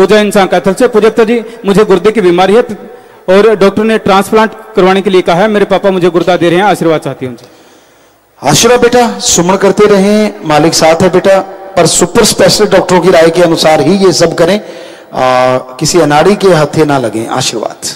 पूजा इंसान कैथल से पूजकता तो जी मुझे गुर्दे की बीमारी है और डॉक्टर ने ट्रांसप्लांट करवाने के लिए कहा है। मेरे पापा मुझे गुर्दा दे रहे हैं आशीर्वाद चाहती हूँ आशीर्वाद बेटा सुमण करते रहे मालिक साथ है बेटा पर सुपर स्पेशलिस्ट डॉक्टरों की राय के अनुसार ही ये सब करें। आ, किसी अनाड़ी के हथे ना लगे आशीर्वाद।